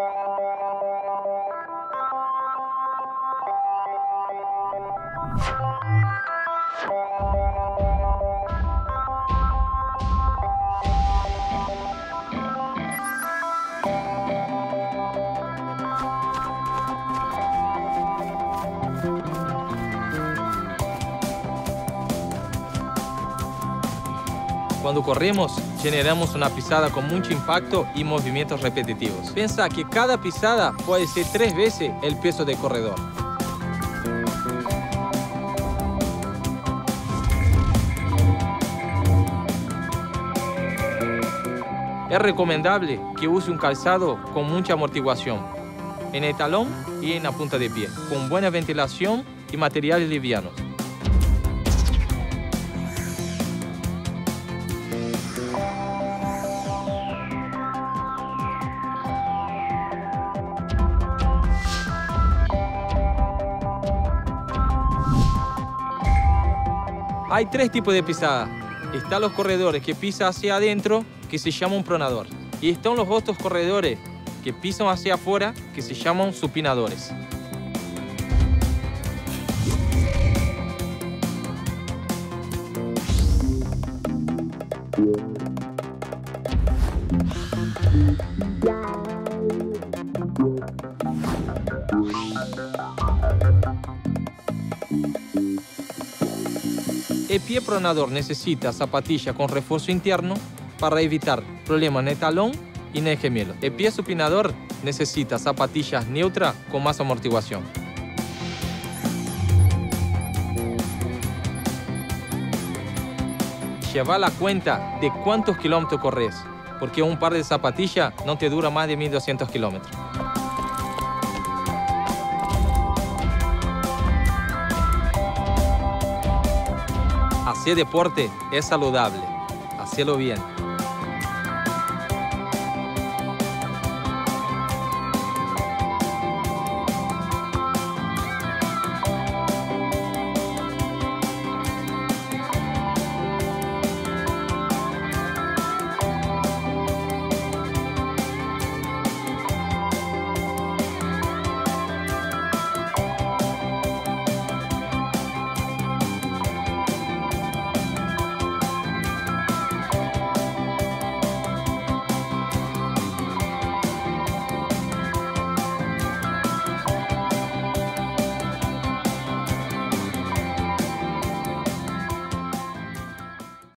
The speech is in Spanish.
Thank you. Cuando corremos, generamos una pisada con mucho impacto y movimientos repetitivos. Piensa que cada pisada puede ser tres veces el peso del corredor. Es recomendable que use un calzado con mucha amortiguación, en el talón y en la punta de pie, con buena ventilación y materiales livianos. Hay tres tipos de pisada. Están los corredores que pisan hacia adentro, que se llama un pronador. Y están los otros corredores que pisan hacia afuera, que se llaman supinadores. El pie pronador necesita zapatilla con refuerzo interno para evitar problemas en el talón y en el gemelo. El pie supinador necesita zapatillas neutras con más amortiguación. Lleva la cuenta de cuántos kilómetros corres, porque un par de zapatillas no te dura más de 1200 kilómetros. Hacer deporte es saludable. Hacelo bien.